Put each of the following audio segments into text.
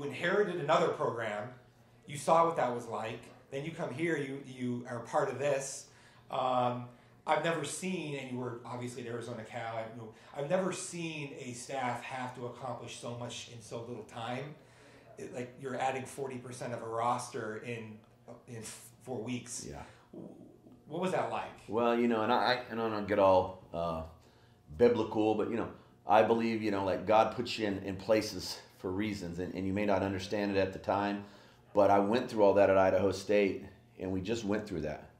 you inherited another program, you saw what that was like. Then you come here, you you are part of this. Um, I've never seen, and you were obviously at Arizona Cal. I, you know, I've never seen a staff have to accomplish so much in so little time. It, like you're adding forty percent of a roster in in four weeks. Yeah. What was that like? Well, you know, and I, I don't get all uh, biblical, but you know, I believe, you know, like God puts you in, in places for reasons, and, and you may not understand it at the time, but I went through all that at Idaho State, and we just went through that.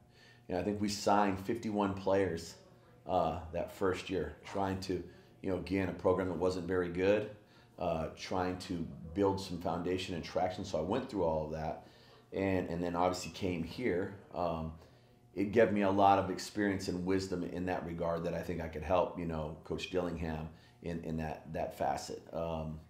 You know, I think we signed 51 players uh, that first year, trying to, you know, again, a program that wasn't very good, uh, trying to build some foundation and traction. So I went through all of that, and and then obviously came here. Um, it gave me a lot of experience and wisdom in that regard that I think I could help, you know, Coach Dillingham in, in that that facet. Um,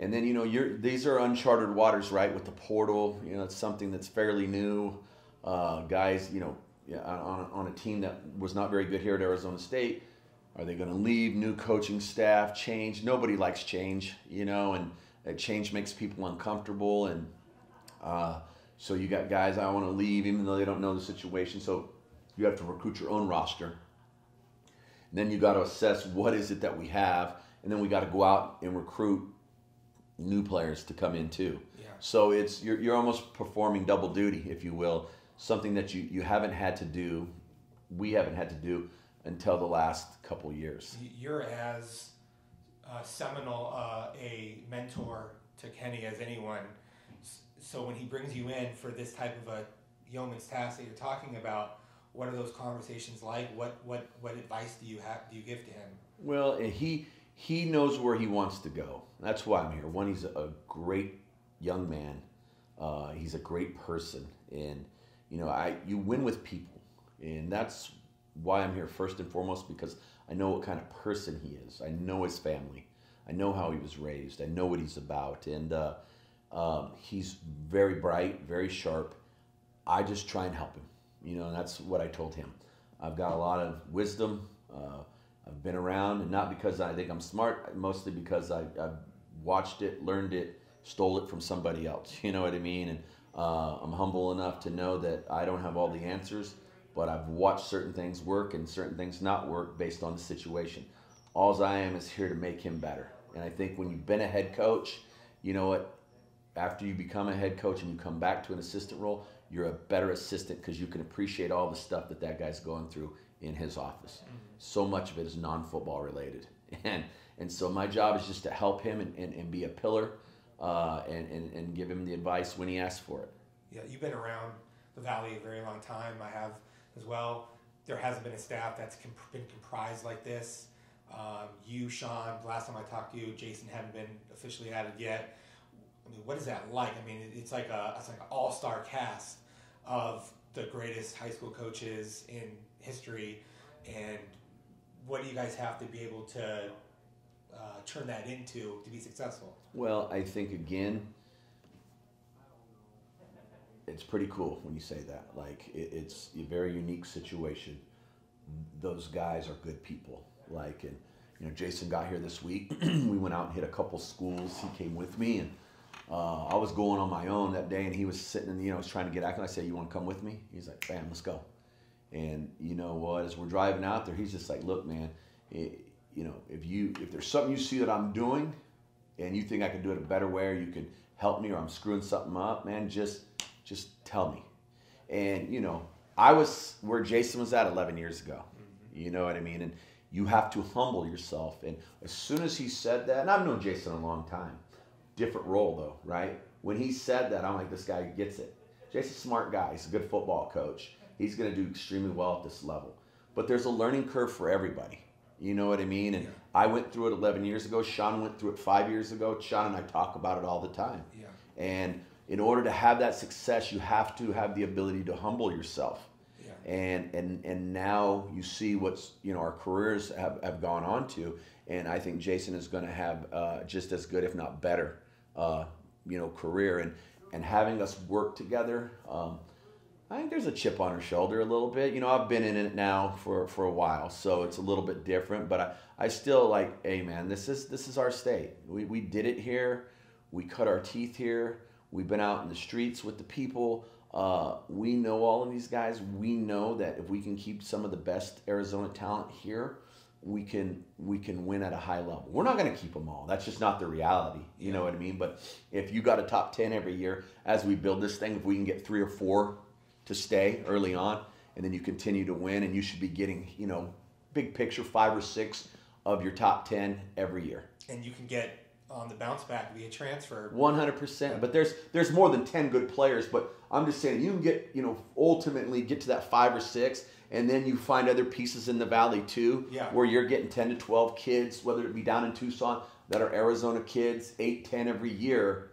and then you know, you're these are uncharted waters, right? With the portal, you know, it's something that's fairly new. Uh, guys, you know, on on a team that was not very good here at Arizona State, are they going to leave? New coaching staff, change. Nobody likes change, you know, and change makes people uncomfortable and. Uh, so you got guys I want to leave even though they don't know the situation. So you have to recruit your own roster. And then you got to assess what is it that we have, and then we got to go out and recruit new players to come in too. Yeah. So it's you're you're almost performing double duty, if you will, something that you you haven't had to do, we haven't had to do until the last couple years. You're as uh, seminal uh, a mentor to Kenny as anyone so when he brings you in for this type of a yeoman's task that you're talking about, what are those conversations like? What what what advice do you have do you give to him? Well, he he knows where he wants to go. That's why I'm here. One, he's a great young man. Uh, he's a great person, and you know, I you win with people, and that's why I'm here first and foremost because I know what kind of person he is. I know his family. I know how he was raised. I know what he's about, and uh, um, he's very bright, very sharp. I just try and help him, you know, and that's what I told him. I've got a lot of wisdom. Uh, I've been around, and not because I think I'm smart, mostly because I, have watched it, learned it, stole it from somebody else. You know what I mean? And uh, I'm humble enough to know that I don't have all the answers, but I've watched certain things work and certain things not work based on the situation. All I am is here to make him better. And I think when you've been a head coach, you know what? after you become a head coach and you come back to an assistant role, you're a better assistant because you can appreciate all the stuff that that guy's going through in his office. So much of it is non-football related, and and so my job is just to help him and, and, and be a pillar, uh, and, and and give him the advice when he asks for it. Yeah, you've been around the valley a very long time. I have as well. There hasn't been a staff that's comp- been comprised like this. Um, you, Sean, last time I talked to you, Jason hadn't been officially added yet. I mean, what is that like? I mean, it's like a it's like an all star cast of the greatest high school coaches in history, and what do you guys have to be able to uh, turn that into to be successful? Well, I think again, it's pretty cool when you say that. Like it, it's a very unique situation. Those guys are good people. Like and you know, Jason got here this week. we went out and hit a couple schools. He came with me and uh, I was going on my own that day, and he was sitting, and you know, was trying to get out. And I said, "You want to come with me?" He's like, "Bam, let's go." And you know what? As we're driving out there, he's just like, "Look, man, it, you know, if you if there's something you see that I'm doing, and you think I could do it a better way, or you could help me, or I'm screwing something up, man, just just tell me." And you know, I was where Jason was at 11 years ago. Mm-hmm. You know what I mean? And you have to humble yourself. And as soon as he said that, and I've known Jason a long time different role though, right? When he said that, I'm like, this guy gets it. Jason's a smart guy. He's a good football coach. He's going to do extremely well at this level. But there's a learning curve for everybody. You know what I mean? And yeah. I went through it 11 years ago. Sean went through it five years ago. Sean and I talk about it all the time. Yeah. And in order to have that success, you have to have the ability to humble yourself. Yeah. And and and now you see what's you know our careers have, have gone on to, and I think Jason is going to have uh, just as good, if not better, uh, you know career and and having us work together. Um, I think there's a chip on her shoulder a little bit. You know, I've been in it now for, for a while, so it's a little bit different. But I, I still like, hey man, this is this is our state. We, we did it here. We cut our teeth here. We've been out in the streets with the people. Uh, we know all of these guys. We know that if we can keep some of the best Arizona talent here, we can we can win at a high level. We're not going to keep them all. That's just not the reality. You know what I mean? But if you got a top ten every year as we build this thing, if we can get three or four to stay early on, and then you continue to win, and you should be getting you know big picture five or six of your top ten every year. And you can get on the bounce back via transfer. One hundred percent. But there's there's more than ten good players. But I'm just saying you can get you know ultimately get to that five or six, and then you find other pieces in the valley too, Yeah. where you're getting ten to twelve kids, whether it be down in Tucson that are Arizona kids, eight ten every year,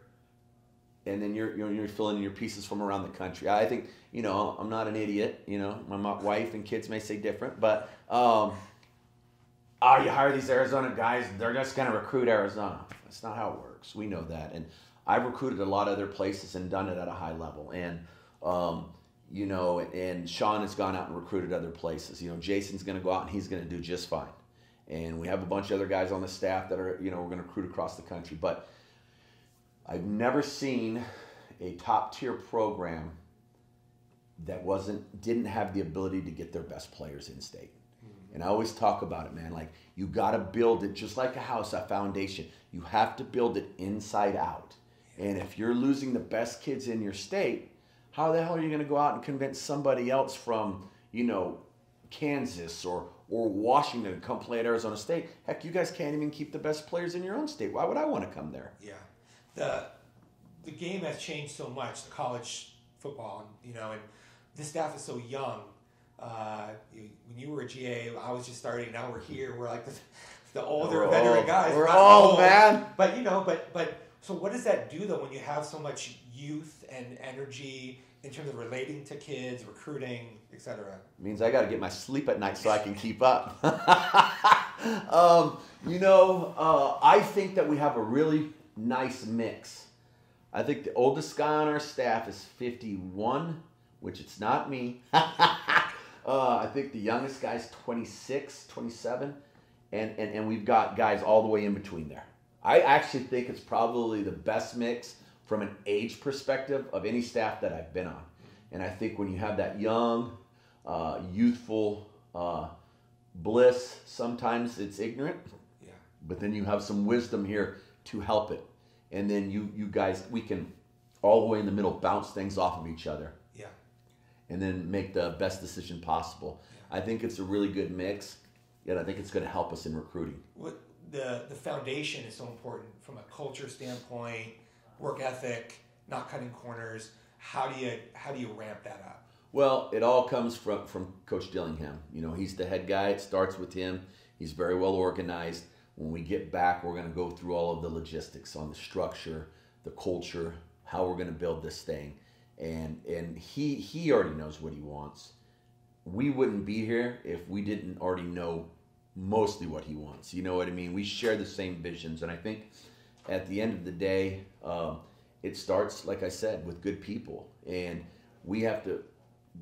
and then you're you're, you're filling in your pieces from around the country. I think you know I'm not an idiot. You know my wife and kids may say different, but. Um, oh, you hire these Arizona guys, they're just going to recruit Arizona. That's not how it works. We know that. And I've recruited a lot of other places and done it at a high level. And, um, you know, and Sean has gone out and recruited other places. You know, Jason's going to go out and he's going to do just fine. And we have a bunch of other guys on the staff that are, you know, we're going to recruit across the country. But I've never seen a top tier program that wasn't didn't have the ability to get their best players in state. And I always talk about it, man. Like you got to build it just like a house, a foundation. You have to build it inside out. And if you're losing the best kids in your state, how the hell are you going to go out and convince somebody else from, you know, Kansas or or Washington to come play at Arizona State? Heck, you guys can't even keep the best players in your own state. Why would I want to come there? Yeah, the the game has changed so much. The college football, you know, and this staff is so young. Uh, you, when you were a GA, I was just starting. Now we're here. We're like the, the older We're veteran old. guys. We're old, man. But you know, but but so what does that do though when you have so much youth and energy in terms of relating to kids, recruiting, etc. means I got to get my sleep at night so I can keep up. um, you know, uh, I think that we have a really nice mix. I think the oldest guy on our staff is 51, which it's not me. uh, I think the youngest guy's 26, 27, and, and, and we've got guys all the way in between there. I actually think it's probably the best mix from an age perspective of any staff that I've been on. And I think when you have that young, uh, youthful uh, bliss, sometimes it's ignorant, Yeah, but then you have some wisdom here to help it. And then you, you guys, we can all the way in the middle bounce things off of each other and then make the best decision possible. I think it's a really good mix, and I think it's going to help us in recruiting. what the the foundation is so important from a culture standpoint, work ethic, not cutting corners. How do you how do you ramp that up? Well, it all comes from from Coach Dillingham. You know, he's the head guy. It starts with him. He's very well organized. When we get back, we're going to go through all of the logistics on the structure, the culture, how we're going to build this thing, and and he he already knows what he wants. We wouldn't be here if we didn't already know mostly what he wants. You know what I mean? We share the same visions, and I think at the end of the day, um, it starts, like I said, with good people, and we have to.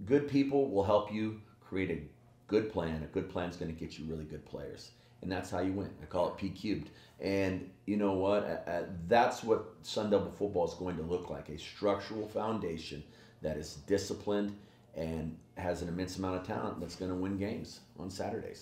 Good people will help you create a good plan. A good plan is going to get you really good players, and that's how you win. I call it P cubed. And you know what? Uh, that's what Sun Devil football is going to look like—a structural foundation that is disciplined and has an immense amount of talent that's going to win games on Saturdays.